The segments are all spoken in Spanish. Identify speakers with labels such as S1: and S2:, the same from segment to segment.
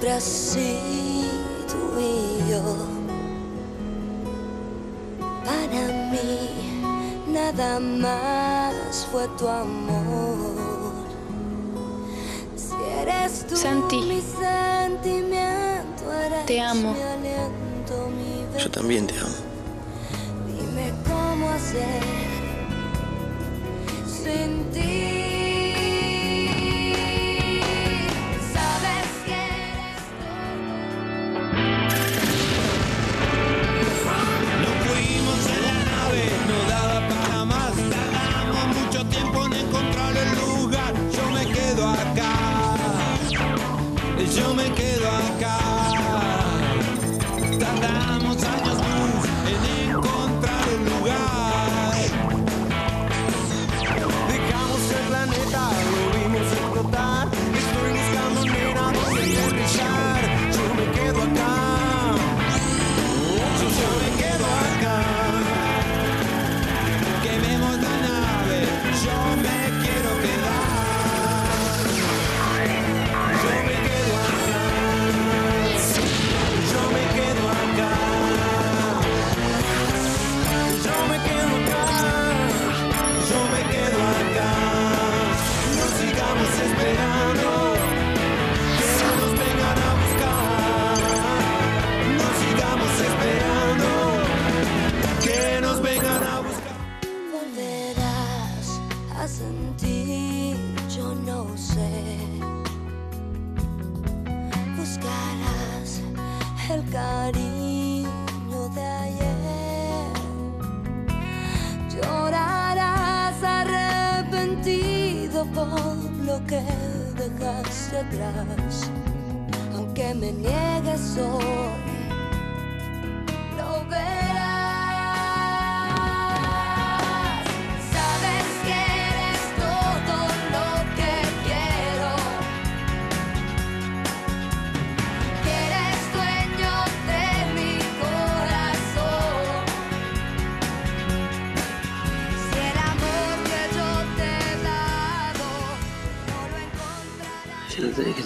S1: siempre así, tú y yo. Para mí, nada más fue tu amor. Si eres tú
S2: Santi,
S1: mi sentimiento, eres
S2: te amo.
S1: mi aliento, mi
S3: Yo también te amo.
S1: Dime cómo hacer sin ti. Cariño de ayer. Llorarás arrepentido por lo que dejaste atrás. Aunque me niegues hoy,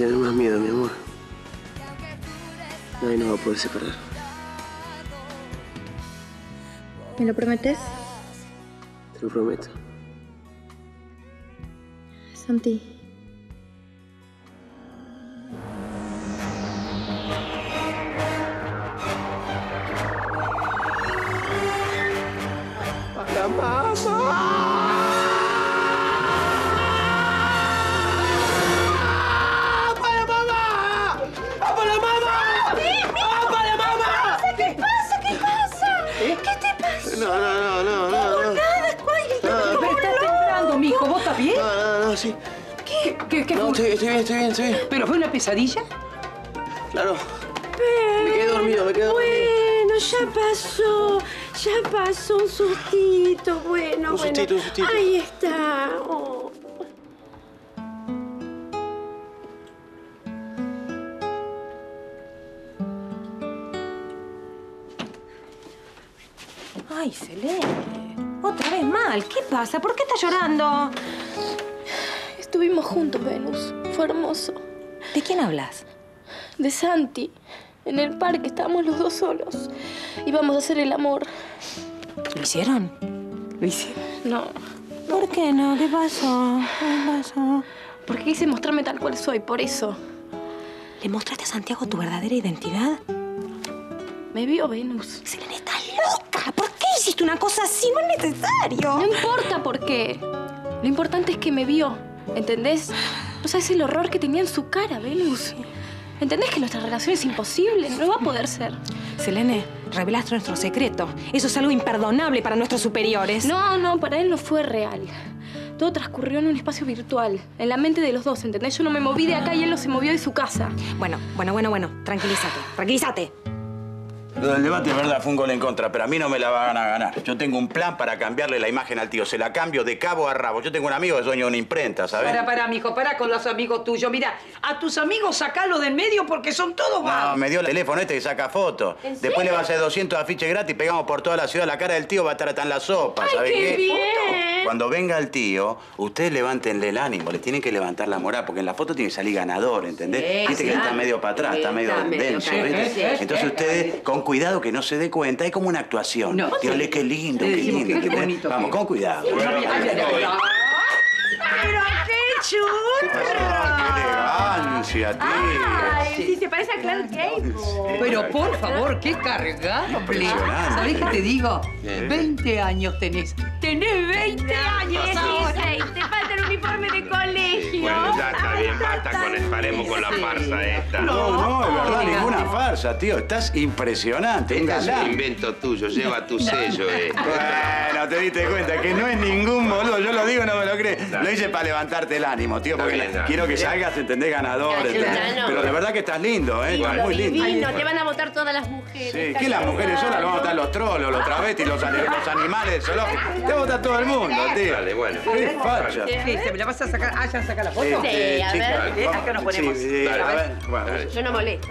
S3: tener más miedo, mi amor. Nadie nos va a poder separar.
S2: ¿Me lo prometes?
S3: Te lo prometo.
S2: Santi.
S3: No, no, no, no, no. no.
S4: Nada.
S5: Pero estás temblando, mijo. ¿Vos estás bien?
S3: No, no, no, sí.
S5: ¿Qué, qué, qué
S3: No, estoy, estoy bien, estoy bien, estoy bien.
S5: ¿Pero fue una pesadilla?
S3: Claro. Me quedé dormido, me quedé dormido.
S4: Bueno, ya pasó, ya pasó un sustito, bueno,
S3: Un
S4: bueno.
S3: sustito, un sustito.
S4: Ahí está. oh.
S5: Ay, Selene. Otra vez mal. ¿Qué pasa? ¿Por qué estás llorando?
S2: Estuvimos juntos, Venus. Fue hermoso.
S5: ¿De quién hablas?
S2: De Santi. En el parque estábamos los dos solos. Íbamos a hacer el amor.
S5: ¿Lo hicieron? ¿Lo hicieron?
S2: No,
S5: ¿Por qué no? ¿Qué pasó? ¿Qué pasó?
S2: porque quise mostrarme tal cual soy, por eso.
S5: ¿Le mostraste a Santiago tu verdadera identidad?
S2: Me vio Venus.
S5: Selene, estás loca. ¿Por qué hiciste una cosa así? No es necesario.
S2: No importa por qué. Lo importante es que me vio. ¿Entendés? No sabes el horror que tenía en su cara, Venus. ¿Entendés que nuestra relación es imposible? No va a poder ser.
S5: Selene, revelaste nuestro secreto. Eso es algo imperdonable para nuestros superiores.
S2: No, no, para él no fue real. Todo transcurrió en un espacio virtual, en la mente de los dos, ¿entendés? Yo no me moví de acá y él no se movió de su casa.
S5: Bueno, bueno, bueno, bueno. Tranquilízate. Tranquilízate.
S6: Lo del debate es verdad, fue un gol en contra, pero a mí no me la van a ganar. Yo tengo un plan para cambiarle la imagen al tío. Se la cambio de cabo a rabo. Yo tengo un amigo que es dueño de una imprenta, ¿sabes?
S4: Para, para, mijo, para con los amigos tuyos. Mira, a tus amigos sacalo del medio porque son todos
S6: No,
S4: vagos.
S6: me dio el teléfono este que saca fotos.
S4: ¿En
S6: Después
S4: serio?
S6: le va a hacer 200 afiches gratis, pegamos por toda la ciudad. La cara del tío va a estar hasta en la sopa, ¿sabes
S7: qué
S6: qué?
S7: bien.
S6: Cuando venga el tío, ustedes levántenle el ánimo, le tienen que levantar la moral, porque en la foto tiene que salir ganador, ¿entendés?
S7: Sí,
S6: Viste que
S7: sí.
S6: está medio para atrás, está medio denso, ¿viste? Entonces ustedes, con cuidado que no se dé cuenta, es como una actuación.
S7: No.
S6: Dígale qué lindo, qué lindo.
S7: qué bonito
S6: Vamos, con cuidado.
S4: ¡Pero qué churra!
S6: elegancia, tío.
S7: Ay, sí, se parece a Clark Gable.
S4: Pero por favor, qué cargable. ¿Sabés qué te digo?
S6: Bien.
S4: 20 años tenés. Tenés 20 años ahora.
S7: 16, te uniforme de colegio.
S8: Bueno, ya está bien, basta con el paremos con la farsa esta.
S6: No, no, es verdad, ninguna farsa, tío. Estás impresionante, un
S8: Este es un
S6: galán.
S8: invento tuyo, lleva tu sello, eh.
S6: Bueno, te diste cuenta que no es ningún boludo. Yo lo digo y no me lo crees. Lo hice para levantarte el ánimo, tío, porque
S8: bien,
S6: quiero que salgas, ¿entendés? Ganador.
S7: Ay,
S6: ¿entendés?
S7: claro.
S6: Pero de verdad que estás lindo, ¿eh? Estás muy lindo.
S7: Divino, te van a votar todas las mujeres.
S6: Sí, ¿qué las mujeres solas? Lo van a votar los trolos, los travestis, los, ani- los animales zoológicos. Te va a votar todo el mundo, tío.
S8: Dale, bueno.
S6: Qué facha.
S4: ¿Qué? ¿Se me la vas a sacar? Ah, ya saca la foto.
S6: Este,
S7: a
S6: chica,
S7: ver.
S4: Eh,
S6: vamos-
S4: acá nos ponemos.
S6: Sí,
S8: Dale,
S6: a
S8: dale.
S6: ver, bueno,
S8: Dale.
S7: Yo no molesto.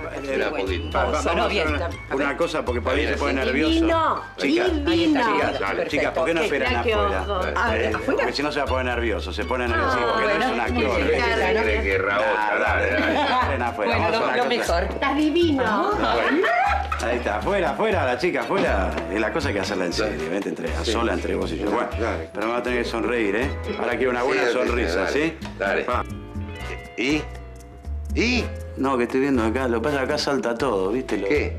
S4: Sonó
S6: a
S4: bien,
S6: una, una cosa porque por ahí se pone nervioso.
S7: Divino,
S6: Chicas,
S7: divino.
S6: chicas,
S8: Dale.
S6: chicas, ¿por qué no esperan
S7: Qué
S6: afuera?
S7: ojo.
S4: Ah, ¿afuera?
S6: Porque si no se va a poner nervioso, se pone nervioso,
S7: Ah,
S6: porque no es un actor.
S8: Dale, dale.
S6: Esperen afuera,
S4: Bueno,
S6: vamos a
S4: lo, mejor.
S7: Estás divino.
S6: Ahí está, afuera, afuera, la chica, afuera. Y la cosa hay que hacerla en serio, entre, a sola entre vos y yo. Bueno,
S8: Dale.
S6: pero me va a tener que sonreír, ¿eh? Ahora quiero una buena
S8: Sí, sí,
S6: sonrisa,
S8: dale,
S6: ¿sí?
S8: dale.
S6: Va.
S8: ¿Y? ¿Y?
S6: No, que estoy viendo acá, lo que pasa es que acá salta todo, ¿viste? Lo-
S8: ¿Qué?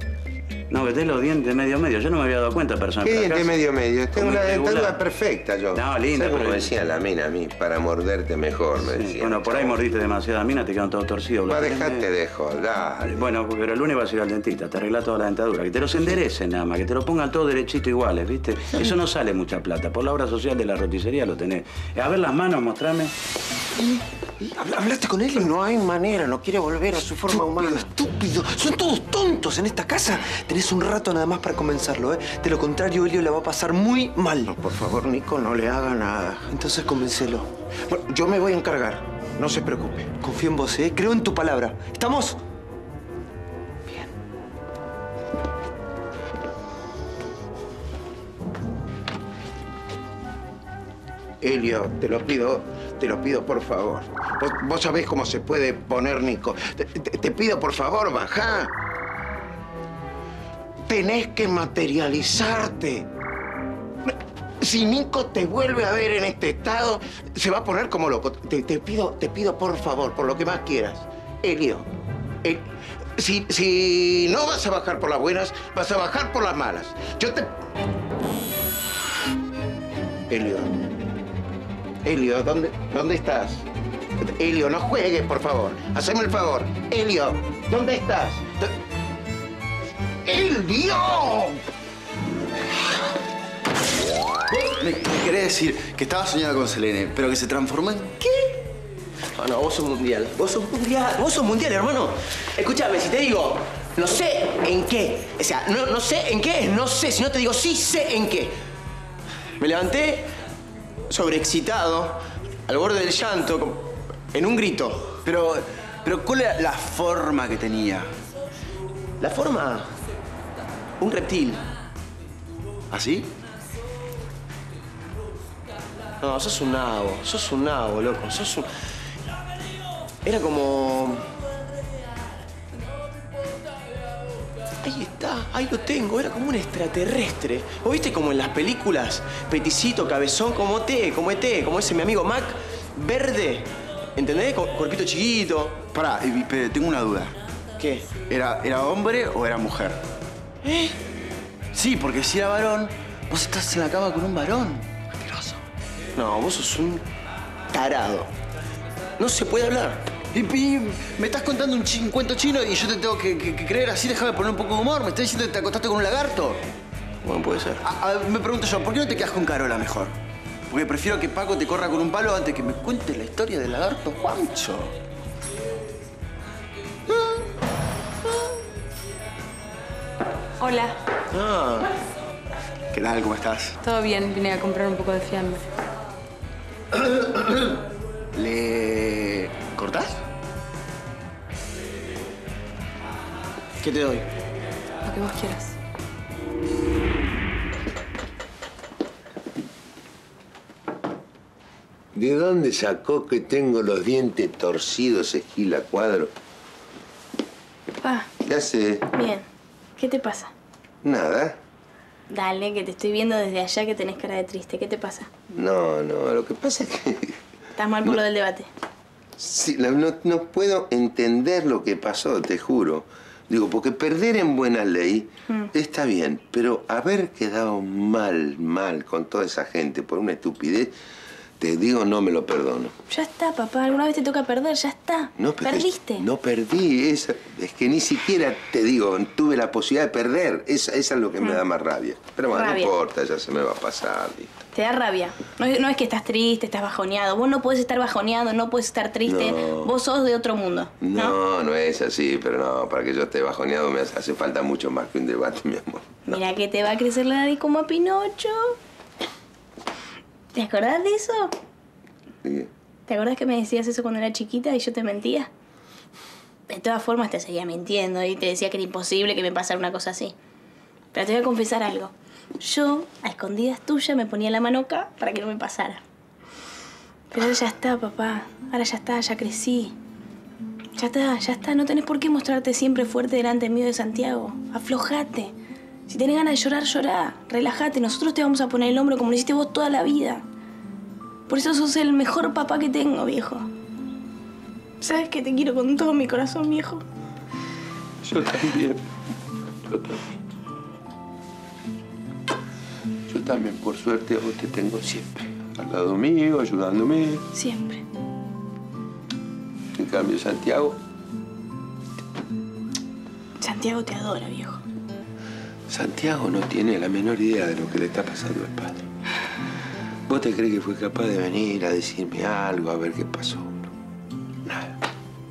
S6: No, que tenés los dientes medio medio. Yo no me había dado cuenta, persona.
S8: ¿Qué
S6: pero
S8: diente
S6: acá-
S8: medio medio? Tengo una dentadura perfecta yo.
S6: No, linda,
S8: ¿Sabes
S6: pero-
S8: me decía la mina a mí? Para morderte mejor, me
S6: Sí,
S8: decía.
S6: Bueno, por ahí mordiste demasiada mina, te quedan todos torcidos.
S8: Va, dejate de joder.
S6: Bueno, pero el lunes vas a ir al dentista, te arregla toda la dentadura, que te los enderecen nada más, que te lo pongan todo derechito iguales, ¿viste? Eso no sale mucha plata. Por la obra social de la roticería lo tenés. A ver las manos, mostrame.
S9: Habla- Hablaste con él y no hay manera, no quiere volver a su forma humana. Estúpido, son todos tontos en esta casa. Tenés un rato nada más para convencerlo, ¿eh? De lo contrario, Elio la va a pasar muy mal.
S8: Por favor, Nico, no le haga nada.
S9: Entonces convencelo.
S8: Bueno, yo me voy a encargar. No se preocupe.
S9: Confío en vos, ¿eh? Creo en tu palabra. ¿Estamos?
S8: Elio, te lo pido, te lo pido por favor. Vos, vos sabés cómo se puede poner Nico. Te, pido por favor, bajá. Tenés que materializarte. Si Nico te vuelve a ver en este estado, se va a poner como loco. Te, pido, te pido por favor, por lo que más quieras. Elio, si, si no vas a bajar por las buenas, vas a bajar por las malas. Yo te... Elio, ¿dónde, ¿dónde estás? Elio, no juegues, por favor. Haceme el favor. Elio, ¿dónde estás? ¡Elio!
S10: Me, me querés decir que estaba soñando con Selene, pero que se transformó en qué?
S3: Ah, no, vos sos mundial. Vos sos mundial. Vos sos mundial, hermano. Escúchame, si te digo, no sé en qué. O sea, no, no sé en qué es, no sé. Si no te digo sí sé en qué. Me levanté sobreexcitado, al borde del llanto, en un grito.
S10: Pero, pero ¿cuál era la forma que tenía?
S3: La forma. Un reptil.
S10: ¿Así?
S3: No, sos un nabo, sos un nabo, loco, sos un... Era como... ahí lo tengo, era como un extraterrestre. ¿Vos viste como en las películas? Peticito, cabezón, como T, como ET, como ese mi amigo Mac, verde, ¿entendés? Con cuerpito chiquito.
S10: Pará, pero tengo una duda.
S3: ¿Qué?
S10: ¿Era, ¿Era hombre o era mujer?
S3: ¿Eh?
S10: Sí, porque si era varón, vos estás en la cama con un varón. Mentiroso.
S3: No, vos sos un tarado. No se puede hablar.
S10: Y, y me estás contando un, cuento chino y yo te tengo que, que- que creer así, déjame poner un poco de humor. ¿Me estás diciendo que te acostaste con un lagarto?
S3: Bueno, puede ser.
S10: A- a- me pregunto yo, ¿por qué no te quedas con Carola mejor? Porque prefiero que Paco te corra con un palo antes que me cuente la historia del lagarto Juancho.
S11: Hola,
S3: Ah. ¿Qué tal? ¿Cómo estás?
S11: todo bien. Vine a comprar un poco de fiambre.
S3: ¿Le ¿Qué te doy?
S11: Lo que vos quieras.
S12: ¿De dónde sacó que tengo los dientes torcidos, esquila cuadro?
S11: Pa,
S12: ¿Qué hace?
S11: bien. ¿Qué te pasa?
S12: Nada.
S11: Dale, que te estoy viendo desde allá que tenés cara de triste. ¿Qué te pasa?
S12: No, no, lo que pasa es que
S11: Estás mal por lo del debate.
S12: sí, no, no puedo entender lo que pasó, te juro. Digo, porque perder en buena ley
S11: Mm.
S12: está bien, pero haber quedado mal, mal con toda esa gente por una estupidez, te digo, no me lo perdono.
S11: Ya está, papá. Alguna vez te toca perder. Ya está.
S12: No,
S11: Perdiste.
S12: no perdí, es, es que ni siquiera, te digo, tuve la posibilidad de perder. Esa, esa es lo que me
S11: Mm.
S12: da más rabia. Pero bueno,
S11: Rabia.
S12: no importa, ya se me va a pasar. listo.
S11: Te da rabia. No es, no es que estás triste, estás bajoneado. Vos no puedes estar bajoneado, no puedes estar triste.
S12: No.
S11: Vos sos de otro mundo.
S12: No, no es así, pero no, para que yo esté bajoneado me hace, hace falta mucho más que un debate, mi amor.
S11: Mira que te va a crecer la nariz como a Pinocho. ¿Te acordás de eso?
S12: Sí.
S11: ¿Te acordás que me decías eso cuando era chiquita y yo te mentía? De todas formas te seguía mintiendo y te decía que era imposible que me pasara una cosa así. Pero te voy a confesar algo. Yo, a escondidas tuyas, me ponía la mano acá para que no me pasara. Pero ahora ya está, papá. Ahora ya está, ya crecí. Ya está, ya está. No tenés por qué mostrarte siempre fuerte delante mío de Santiago. Aflojate. Si tenés ganas de llorar, llorá. Relájate. Nosotros te vamos a poner el hombro como lo hiciste vos toda la vida. Por eso sos el mejor papá que tengo, viejo. Sabes que te quiero con todo mi corazón, viejo.
S12: Yo también. Yo también. Yo también, por suerte, a vos te tengo siempre. Al lado mío, ayudándome.
S11: Siempre.
S12: En cambio, Santiago,
S11: Santiago te adora, viejo.
S12: Santiago no tiene la menor idea de lo que le está pasando al padre. ¿Vos te crees que fue capaz de venir a decirme algo, a ver qué pasó?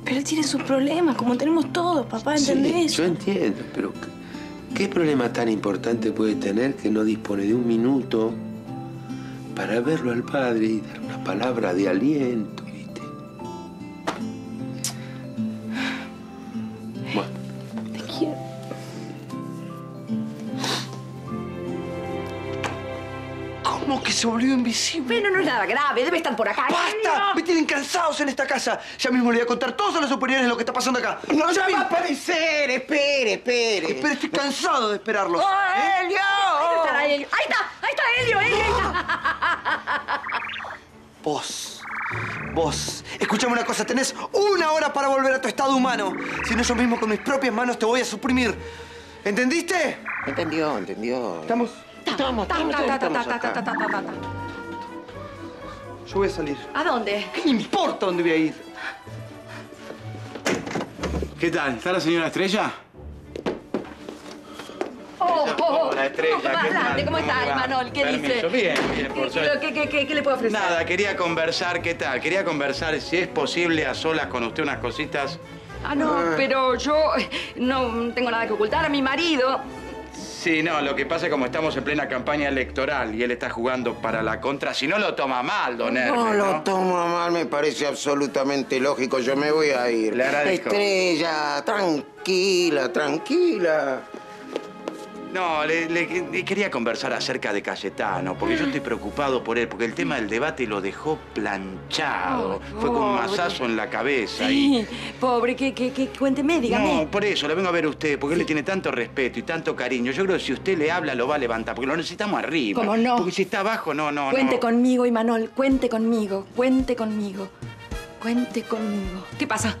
S11: Pero él tiene sus problemas, como tenemos todos, papá, ¿entendés
S12: Sí, yo entiendo, pero ¿qué- ¿qué problema tan importante puede tener que no dispone de un minuto para verlo al padre y dar una palabra de aliento?
S10: Que se volvió invisible?
S13: Pero no es nada grave, debe estar por acá.
S10: ¡Basta! Me tienen cansados en esta casa. Ya mismo le voy a contar todos a los superiores lo que está pasando acá.
S12: no
S10: ya
S12: va a aparecer, espere, espere.
S10: Espere, estoy cansado de esperarlos.
S13: ¡Oh,
S10: ¿Eh?
S13: Helio! Ahí está, Helio. Ahí está, ahí está Helio, Helio, ahí está.
S10: Vos, vos, escúchame una cosa, tenés una hora para volver a tu estado humano. Si no, yo mismo con mis propias manos te voy a suprimir. ¿Entendiste?
S12: Entendió, entendió.
S10: Estamos,
S12: estamos,
S13: Ta, ta, ta, ta,
S12: estamos acá.
S13: ta.
S10: Yo voy a salir.
S13: ¿A dónde?
S10: ¿Qué me importa dónde voy a ir?
S6: ¿Qué tal? ¿Está la señora Estrella?
S13: Oh, oh, oh.
S6: Hola, Estrella, ¿qué
S13: Adelante,
S6: tal?
S13: ¿cómo está,
S6: ¿Cómo va?
S13: Manuel? ¿Qué
S6: Permiso.
S13: dice?
S6: Bien, bien, por
S13: ¿Qué,
S6: suerte.
S13: qué, qué, qué- qué le puedo ofrecer?
S6: Nada, quería conversar, ¿qué tal? Quería conversar, si es posible, a solas con usted unas cositas.
S13: Ah, no, pero yo no tengo nada que ocultar a mi marido.
S6: Sí, no, lo que pasa es como estamos en plena campaña electoral y él está jugando para la contra, si no lo toma mal, don Hermes,
S12: No lo
S6: ¿no?
S12: tomo mal, me parece absolutamente lógico. Yo me voy a ir.
S6: Le agradezco.
S12: Estrella, tranquila, tranquila.
S6: No, le, le- le quería conversar acerca de Cayetano, porque yo estoy preocupado por él, porque el tema del debate lo dejó planchado. Fue con un mazazo en la cabeza y...
S13: Sí, pobre, que, que, que cuénteme, dígame.
S6: No, por eso, lo vengo a ver a usted, porque él le tiene tanto respeto y tanto cariño. Yo creo que si usted le habla, lo va a levantar, porque lo necesitamos arriba.
S13: ¿Cómo no?
S6: Porque si está abajo, no, no,
S13: cuente
S6: no.
S13: conmigo, Imanol, cuente conmigo, cuente conmigo, cuente conmigo. ¿Qué pasa?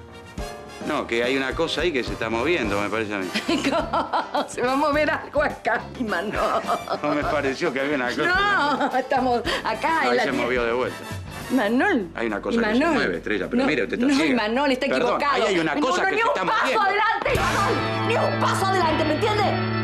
S6: No, que hay una cosa ahí que se está moviendo, me parece a mí.
S13: Se va a mover algo acá, Imanol.
S6: No me pareció que había una cosa.
S13: No, estamos acá
S6: No,
S13: en
S6: ahí
S13: la
S6: se movió de vuelta.
S13: Manol.
S6: Hay una cosa que se
S13: Imanol.
S6: mueve, Estrella, pero
S13: no,
S6: mire, usted está
S13: No,
S6: ciega.
S13: Imanol, está
S6: Perdón,
S13: equivocado.
S6: ahí hay una cosa
S13: no,
S6: que
S13: ni
S6: se
S13: un
S6: está
S13: paso
S6: moviendo.
S13: adelante, Imanol. Ni un paso adelante, ¿me entiende?